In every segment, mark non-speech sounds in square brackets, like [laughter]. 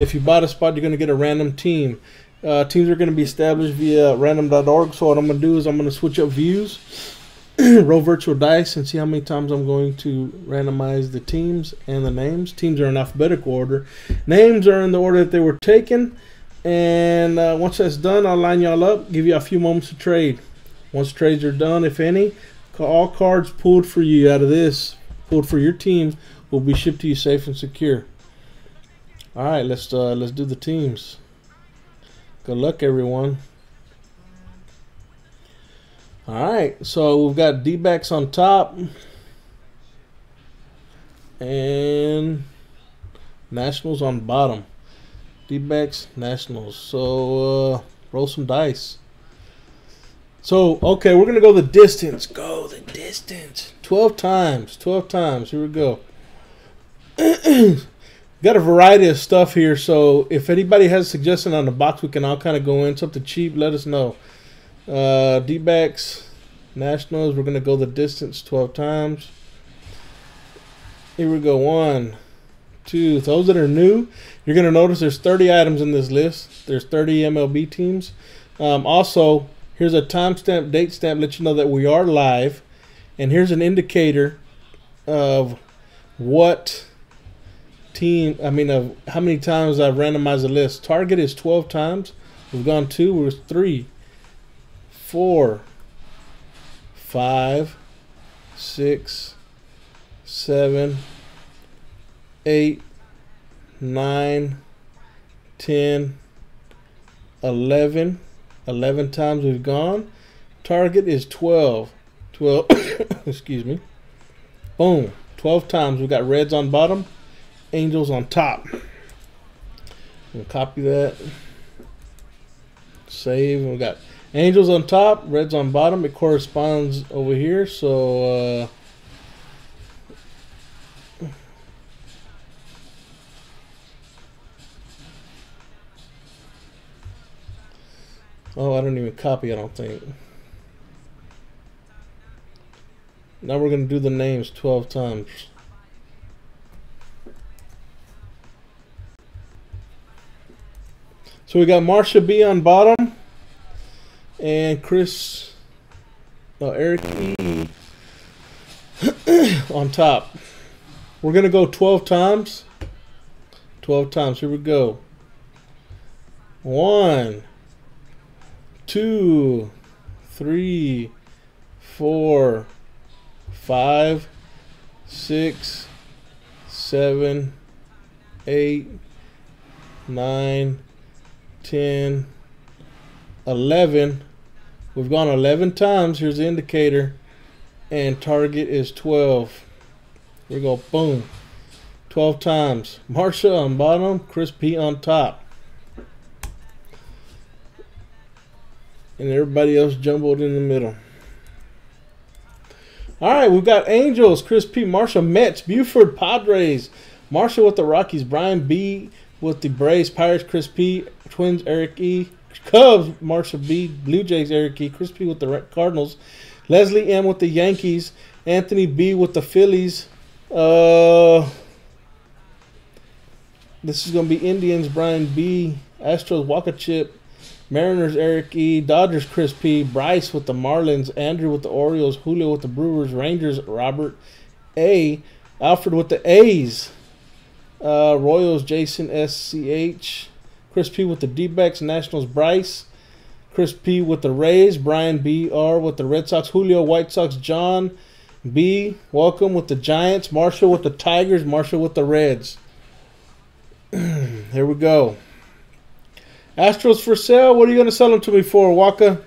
If you buy a spot, you're going to get a random team. Uh, teams are going to be established via random.org. So what I'm going to do is I'm going to switch up views, [clears throat] roll virtual dice, and see how many times I'm going to randomize the teams and the names. Teams are in alphabetical order. Names are in the order that they were taken. And uh, once that's done, I'll line y'all up, give you a few moments to trade. Once trades are done, if any, all cards pulled for you out of this, pulled for your team, will be shipped to you safe and secure. All right, let's uh, let's do the teams. Good luck, everyone. All right, so we've got D-backs on top and Nationals on bottom. D-backs, Nationals. So uh, roll some dice. So okay, we're gonna go the distance. Go the distance. Twelve times. Twelve times. Here we go. [clears throat] got a variety of stuff here. So if anybody has a suggestion on the box, we can all kind of go in something cheap. Let us know. Uh, D-backs, Nationals. We're gonna go the distance twelve times. Here we go. One, two. Those that are new, you're gonna notice there's 30 items in this list. There's 30 MLB teams. Um, also, here's a timestamp, date stamp, let you know that we are live, and here's an indicator of what team, I mean, of how many times I've randomized the list. Target is 12 times. We've gone two, we're three, four, five, six, seven, eight, nine, ten, eleven. 11 times we've gone. Target is 12. 12, [coughs] excuse me. Boom. 12 times. We've got reds on bottom, angels on top. We'll copy that. Save. We got angels on top, reds on bottom. It corresponds over here. So, uh, Oh, I don't even copy, I don't think. Now we're going to do the names 12 times. So we got Marsha B on bottom and Chris, no, Eric E [clears throat] on top. We're going to go 12 times. 12 times. Here we go. One two, three, four, five, six, seven, eight, nine, ten, eleven. We've gone 11 times. Here's the indicator. And target is 12. We go boom. 12 times. Marsha on bottom, Chris P on top. and everybody else jumbled in the middle. All right, we've got Angels, Chris P. Marshall, Mets, Buford, Padres, Marshall with the Rockies, Brian B. with the Braves, Pirates, Chris P. Twins, Eric E. Cubs, Marshall B. Blue Jays, Eric E. Chris P. with the Cardinals, Leslie M. with the Yankees, Anthony B. with the Phillies. Uh, this is going to be Indians, Brian B. Astros, Walker Chip, Mariners Eric E, Dodgers Chris P, Bryce with the Marlins, Andrew with the Orioles, Julio with the Brewers, Rangers Robert A, Alfred with the A's, uh, Royals Jason SCH, Chris P with the D-backs, Nationals Bryce, Chris P with the Rays, Brian B R with the Red Sox, Julio White Sox, John B, welcome with the Giants, Marshall with the Tigers, Marshall with the Reds. [clears throat] Here we go. Astros for sale. What are you going to sell them to me for, Waka?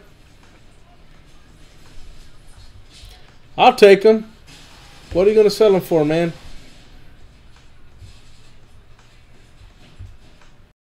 I'll take them. What are you going to sell them for, man?